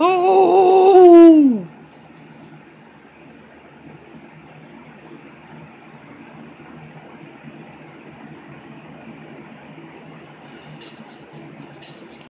Oh!